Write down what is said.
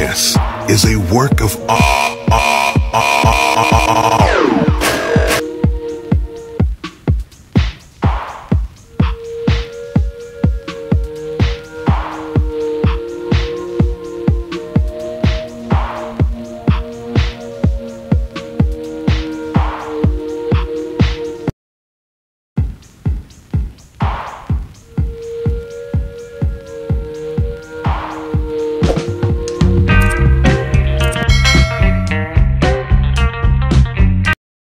This is a work of art.